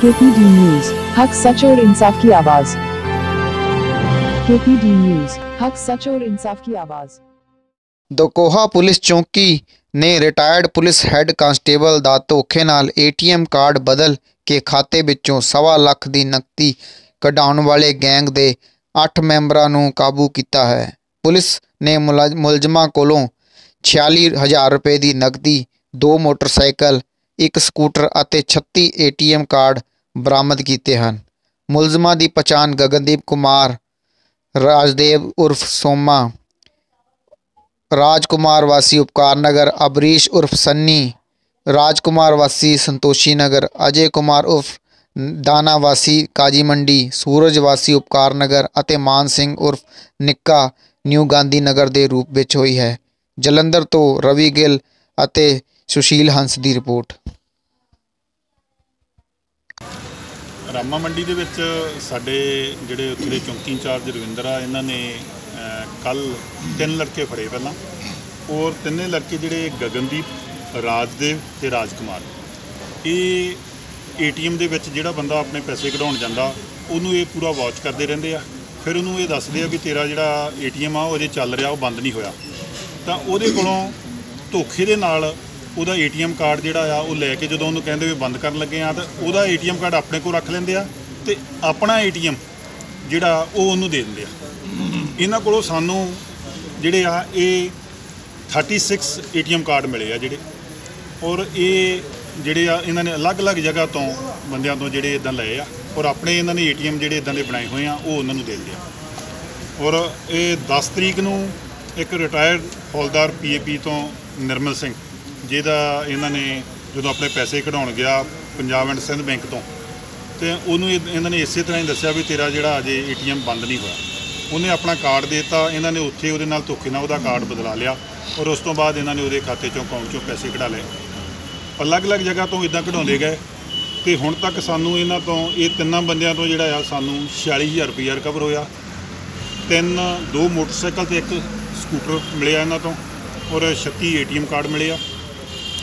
KPD news हक सच और इंसाफ की आवाज केपीडी न्यूज हक सच और इंसाफ की आवाज ਦਕੋਹਾ ਪੁਲਿਸ ਚੌਕੀ ਨੇ ਰਿਟਾਇਰਡ ਪੁਲਿਸ ਹੈੱਡ ਕਾਂਸਟੇਬਲ ਦਾ ਧੋਖੇ ਨਾਲ ਏਟੀਐਮ ਕਾਰਡ ਬਦਲ ਕੇ ਖਾਤੇ ਵਿੱਚੋਂ ਸਵਾ ਲੱਖ ਦੀ ਨਕਦੀ ਕਢਾਉਣ ਵਾਲੇ ਗੈਂਗ ਦੇ 8 ਮੈਂਬਰਾਂ ਨੂੰ ਕਾਬੂ ਕੀਤਾ ਹੈ ਪੁਲਿਸ ਨੇ ਮੁਲਾਜ਼- ਮੁਲਜ਼ਮਾਂ ਕੋਲੋਂ 46000 ਰੁਪਏ ਦੀ ਨਕਦੀ ਦੋ ਮੋਟਰਸਾਈਕਲ ਇੱਕ ਸਕੂਟਰ ਅਤੇ 36 ਏਟੀਐਮ ਕਾਰਡ ਬਰਾਮਦ ਕੀਤੇ ਹਨ। ਮੁਲਜ਼ਮਾਂ ਦੀ ਪਛਾਣ ਗਗਨਦੀਪ ਕੁਮਾਰ, ਰਾਜਦੇਵ ਉਰਫ ਸੋਮਾ, ਰਾਜਕੁਮਾਰ ਵਾਸੀ ਉਪਕਾਰ ਨਗਰ, ਅਬਰੀਸ਼ ਉਰਫ ਸੰਨੀ, ਰਾਜਕੁਮਾਰ ਵਾਸੀ ਸੰਤੋਸ਼ੀ ਨਗਰ, ਅਜੇ ਕੁਮਾਰ ਉਰਫ ਦਾਨਾ ਵਾਸੀ ਕਾਜੀ ਮੰਡੀ, ਸੂਰਜ ਵਾਸੀ ਉਪਕਾਰ ਨਗਰ ਅਤੇ ਮਾਨ ਸਿੰਘ ਉਰਫ ਨਿੱਕਾ ਨਿਊ ਗਾਂਧੀ ਨਗਰ ਦੇ ਰੂਪ ਵਿੱਚ ਹੋਈ ਹੈ। ਜਲੰਧਰ ਤੋਂ ਰਵੀ ਗਿੱਲ ਅਤੇ ਸੁਸ਼ੀਲ ਹੰਸ ਦੀ ਰਿਪੋਰਟ। ਰਾਮਾ ਮੰਡੀ ਦੇ ਵਿੱਚ ਸਾਡੇ ਜਿਹੜੇ ਉੱਥੇ ਦੇ ਚੌਂਕੀ ਇੰਚਾਰਜ ਰਵਿੰਦਰ ਆ, ਇਹਨਾਂ ਨੇ ਕੱਲ ਤਿੰਨ ਲੜਕੇ ਫੜੇ ਪਹਿਲਾਂ। ਔਰ ਤਿੰਨੇ ਲੜਕੇ ਜਿਹੜੇ ਗਗਨਦੀਪ ਰਾਜਦੇਵ ਤੇ ਰਾਜਕੁਮਾਰ। ਇਹ ਏਟੀਐਮ ਦੇ ਵਿੱਚ ਜਿਹੜਾ ਬੰਦਾ ਆਪਣੇ ਪੈਸੇ ਕਢਾਉਣ ਜਾਂਦਾ, ਉਹਨੂੰ ਇਹ ਪੂਰਾ ਵਾਚ ਕਰਦੇ ਰਹਿੰਦੇ ਆ। ਫਿਰ ਉਹਨੂੰ ਇਹ ਦੱਸਦੇ ਆ ਵੀ ਤੇਰਾ ਜਿਹੜਾ ਏਟੀਐਮ ਆ, ਉਹ ਅਜੇ ਚੱਲ ਰਿਹਾ, ਉਹ ਬੰਦ ਨਹੀਂ ਹੋਇਆ। ਤਾਂ ਉਹਦੇ ਕੋਲੋਂ ਧੋਖੇ ਦੇ ਨਾਲ ਉਹਦਾ ਏਟੀਐਮ ਕਾਰਡ ਜਿਹੜਾ ਆ, ਉਹ ਲੈ ਕੇ ਜਦੋਂ ਉਹਨੂੰ ਕਹਿੰਦੇ ਵੀ ਬੰਦ ਕਰਨ ਲੱਗੇ ਆ, ਤਾਂ ਉਹਦਾ ਏਟੀਐਮ ਕਾਰਡ ਆਪਣੇ ਕੋਲ ਰੱਖ ਲੈਂਦੇ ਆ ਤੇ ਆਪਣਾ ਏਟੀਐਮ ਜਿਹੜਾ ਉਹ ਉਹਨੂੰ ਦੇ ਦਿੰਦੇ ਆ। ਇਹਨਾਂ ਕੋਲੋਂ ਸਾਨੂੰ ਜਿਹੜੇ ਆ, ਇਹ 36 ਏਟੀਐਮ ਕਾਰਡ ਮਿਲੇ ਆ ਜਿਹੜੇ। ਔਰ ਇਹ ਜਿਹੜੇ ਆ, ਇਹਨਾਂ ਨੇ ਅਲੱਗ-ਅਲੱਗ ਜਗ੍ਹਾ ਤੋਂ ਬੰਦਿਆਂ ਤੋਂ ਜਿਹੜੇ ਇਦਾਂ ਲਏ ਆ ਔਰ ਆਪਣੇ ਇਹਨਾਂ ਨੇ ਏਟੀਐਮ ਜਿਹੜੇ ਇਦਾਂ ਦੇ ਬਣਾਏ ਹੋਏ ਆ, ਉਹ ਉਹਨਾਂ ਨੂੰ ਦੇ ਦਿੰਦੇ ਆ। ਔਰ ਇਹ 10 ਤਰੀਕ ਨੂੰ ਇੱਕ ਰਿਟਾਇਰਡ ਹੌਲਦਾਰ ਪੀਏਪੀ ਤੋਂ ਨਿਰਮਲ ਸਿੰਘ ਜਿਹਦਾ ਇਹਨਾਂ ਨੇ ਜਦੋਂ ਆਪਣੇ ਪੈਸੇ ਕਢਾਉਣ ਗਿਆ ਪੰਜਾਬ ਐਂਡ ਸਿੰਧ ਬੈਂਕ ਤੋਂ, ਤੇ ਉਹਨੂੰ ਇਹ- ਇਹਨਾਂ ਨੇ ਇਸੇ ਤਰ੍ਹਾਂ ਹੀ ਦੱਸਿਆ ਵੀ ਤੇਰਾ ਜਿਹੜਾ ਅਜੇ ਏਟੀਐਮ ਬੰਦ ਨਹੀਂ ਹੋਇਆ। ਉਹਨੇ ਆਪਣਾ ਕਾਰਡ ਦਿੱਤਾ, ਇਹਨਾਂ ਨੇ ਉੱਥੇ ਉਹਦੇ ਨਾਲ ਧੋਖੇ ਨਾਲ ਉਹਦਾ ਕਾਰਡ ਬਦਲਾ ਲਿਆ ਔਰ ਉਸ ਤੋਂ ਬਾਅਦ ਇਹਨਾਂ ਨੇ ਉਹਦੇ ਖਾਤੇ ਚੋਂ, ਅਕਾਊਂਟ ਚੋਂ ਪੈਸੇ ਕਢਾ ਲਏ। ਅਲੱਗ-ਅਲੱਗ ਜਗ੍ਹਾ ਤੋਂ ਇਦਾਂ ਕਢਾਉਂਦੇ ਗਏ ਤੇ ਹੁਣ ਤੱਕ ਸਾਨੂੰ ਇਹਨਾਂ ਤੋਂ, ਇਹ ਤਿੰਨਾਂ ਬੰਦਿਆਂ ਤੋਂ ਜਿਹੜਾ ਆ ਸਾਨੂੰ 46000 ਰੁਪਇਆ ਰਿਕਵਰ ਹੋਇਆ। ਤਿੰਨ, ਦੋ ਮੋਟਰਸਾਈਕਲ ਤੇ ਇੱਕ ਸਕੂਟਰ ਮਿਲਿਆ ਇਹਨਾਂ ਤੋਂ ਔਰ 36 ਏਟੀਐਮ ਕਾਰਡ ਮਿਲੇ ਆ।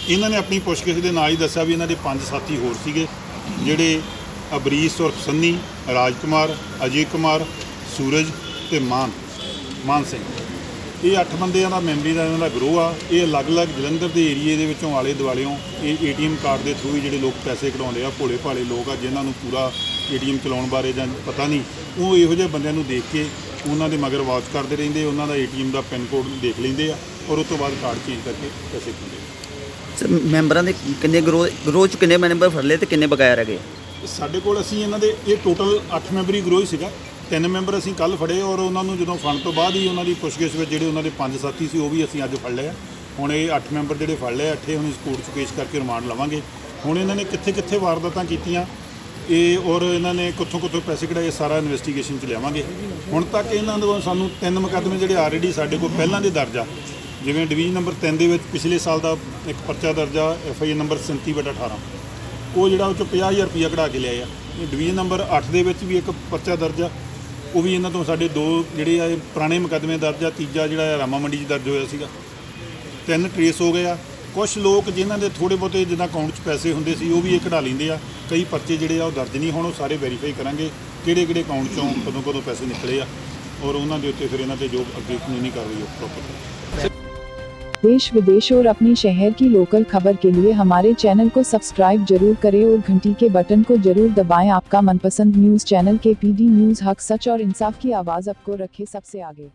ਇਹਨਾਂ ਨੇ ਆਪਣੀ ਪੁੱਛਗਿੱਛ ਦੇ ਨਾਲ ਹੀ ਦੱਸਿਆ ਵੀ ਇਹਨਾਂ ਦੇ ਪੰਜ ਸਾਥੀ ਹੋਰ ਸੀਗੇ ਜਿਹੜੇ ਅਬਰੀਸ ਔਰ ਸੰਨੀ ਰਾਜਕੁਮਾਰ ਅਜੇ ਕੁਮਾਰ ਸੂਰਜ ਤੇ ਮਾਨ ਮਾਨ ਸਿੰਘ। ਇਹ ਅੱਠ ਬੰਦਿਆਂ ਦਾ ਮੈਂਬਰੀ ਦਾ ਇਹਨਾਂ ਦਾ ਗਰੋਹ ਆ। ਇਹ ਅਲੱਗ-ਅਲੱਗ ਜਲੰਧਰ ਦੇ ਏਰੀਏ ਦੇ ਵਿੱਚੋਂ ਆਲੇ ਦੁਆਲਿਓਂ ਇਹ ਏਟੀਐਮ ਕਾਰਡ ਦੇ ਥਰੂ ਹੀ ਜਿਹੜੇ ਲੋਕ ਪੈਸੇ ਕਢਾਉਂਦੇ ਆ ਭੋਲੇ ਭਾਲੇ ਲੋਕ ਆ ਜਿਨ੍ਹਾਂ ਨੂੰ ਪੂਰਾ ਏਟੀਐਮ ਚਲਾਉਣ ਬਾਰੇ ਜਾਂ ਪਤਾ ਨਹੀਂ। ਉਹ ਇਹੋ ਜਿਹੇ ਬੰਦਿਆਂ ਨੂੰ ਦੇਖ ਕੇ ਉਹਨਾਂ ਦੇ ਮਗਰ ਵਾਚ ਕਰਦੇ ਰਹਿੰਦੇ ਉਹਨਾਂ ਦਾ ਏਟੀਐਮ ਦਾ ਪਿਨ ਕੋਡ ਦੇਖ ਲੈਂਦੇ ਆ ਔਰ ਉਸ ਤੋਂ ਬਾਅਦ ਕਾਰਡ ਚੇਂਜ ਕਰਕੇ ਪੈਸੇ ਖੁੰਦੇ ਸਰ, ਮੈਂਬਰਾਂ ਦੇ ਕਿੰਨੇ ਗਰੋਹ ਗਰੋਹ ਚ ਕਿੰਨੇ ਮੈਂਬਰ ਫੜ ਲਏ ਤੇ ਕਿੰਨੇ ਬਕਾਇਆ ਰਹਿ ਗਏ? ਸਾਡੇ ਕੋਲ ਅਸੀਂ ਇਹਨਾਂ ਦੇ ਇਹ ਟੋਟਲ 8 ਮੈਂਬਰੀ ਗਰੋਹ ਸੀਗਾ। ਤਿੰਨ ਮੈਂਬਰ ਅਸੀਂ ਕੱਲ ਫੜੇ ਔਰ ਉਹਨਾਂ ਨੂੰ ਜਦੋਂ ਫੜਨ ਤੋਂ ਬਾਅਦ ਹੀ ਉਹਨਾਂ ਦੀ ਪੁੱਛਗਿੱਛ ਵਿੱਚ ਜਿਹੜੇ ਉਹਨਾਂ ਦੇ ਪੰਜ ਸਾਥੀ ਸੀ ਉਹ ਵੀ ਅਸੀਂ ਅੱਜ ਫੜ ਲਏ ਹੁਣ ਇਹ 8 ਮੈਂਬਰ ਜਿਹੜੇ ਫੜ ਲਏ ਆ, ਅੱਠੇ ਹੁਣ ਇਸ ਕੋਰਟ 'ਚ ਪੇਸ਼ ਕਰਕੇ ਰਿਮਾਂਡ ਲਵਾਂਗੇ। ਹੁਣ ਇਹਨਾਂ ਨੇ ਕਿੱਥੇ ਕਿੱਥੇ ਵਾਰਦਾਤਾਂ ਕੀਤੀਆਂ ਇਹ ਔਰ ਇਹਨਾਂ ਨੇ ਕਿੱਥੋਂ ਕਿੱਥੋਂ ਪੈਸੇ ਕਢਾਏ ਇਹ ਸਾਰਾ ਇਨਵੈਸਟੀਗੇਸ਼ਨ 'ਚ ਲਿਆਵਾਂਗੇ। ਹੁਣ ਤੱਕ ਇਹਨਾਂ ਦੇ ਸਾਨੂੰ ਤਿੰਨ ਮੁਕੱਦਮੇ ਜਿਹੜੇ ਆਲਰੇਡੀ ਸਾਡੇ ਕੋਲ ਪਹਿਲਾਂ ਦੇ ਦਰਜ ਆ। ਜਿਵੇਂ ਡਿਵੀਜ਼ਨ ਨੰਬਰ 3 ਦੇ ਵਿੱਚ ਪਿਛਲੇ ਸਾਲ ਦਾ ਇੱਕ ਪਰਚਾ ਦਰਜ ਆ ਐਫ ਆਈ ਨੰਬਰ 37/18 ਉਹ ਜਿਹੜਾ ਉਹ ਚੋਂ 50000 ਰੁਪਇਆ ਕਢਾ ਕੇ ਲਿਆਏ ਆ ਡਿਵੀਜ਼ਨ ਨੰਬਰ 8 ਦੇ ਵਿੱਚ ਵੀ ਇੱਕ ਪਰਚਾ ਦਰਜ ਆ। ਉਹ ਵੀ ਇਹਨਾਂ ਤੋਂ ਸਾਡੇ ਦੋ ਜਿਹੜੇ ਆ ਪੁਰਾਣੇ ਮੁਕੱਦਮੇ ਦਰਜ ਆ। ਤੀਜਾ ਜਿਹੜਾ ਆ, ਰਾਮਾ ਮੰਡੀ 'ਚ ਦਰਜ ਹੋਇਆ ਸੀਗਾ। ਤਿੰਨ ਟਰੇਸ ਹੋ ਗਏ ਆ। ਕੁਝ ਲੋਕ ਜਿਨ੍ਹਾਂ ਦੇ ਥੋੜੇ ਬਹੁਤੇ ਜਿੱਦਾਂ ਅਕਾਊਂਟ 'ਚ ਪੈਸੇ ਹੁੰਦੇ ਸੀ, ਉਹ ਵੀ ਇਹ ਕਢਾ ਲੈਂਦੇ ਆ। ਕਈ ਪਰਚੇ ਜਿਹੜੇ ਆ, ਉਹ ਦਰਜ ਨਹੀਂ ਹੁਣ, ਉਹ ਸਾਰੇ ਵੈਰੀਫਾਈ ਕਰਾਂਗੇ ਕਿਹੜੇ ਕਿਹੜੇ ਅਕਾਊਂਟ 'ਚੋਂ ਕਦੋਂ ਕਦੋਂ ਪੈਸੇ ਨਿਕਲੇ ਆ। ਔਰ ਉਹਨਾਂ ਦੇ ਉੱਤੇ ਫਿਰ ਇਹਨਾਂ ਤੇ ਜੋ ਅੱਗੇ ਕਾਨੂੰਨੀ ਕਾਰਵਾਈ ਉਹ ਪ੍ਰੋਪਰ देश विदेश और अपने शहर की लोकल खबर के लिए हमारे चैनल को सब्सक्राइब ज़रूर करें और घंटी के बटन को ज़रूर दबाएँ। आपका मनपसंद news channel K PD news हक सच और इंसाफ की आवाज़ आपको रखे सबसे आगे।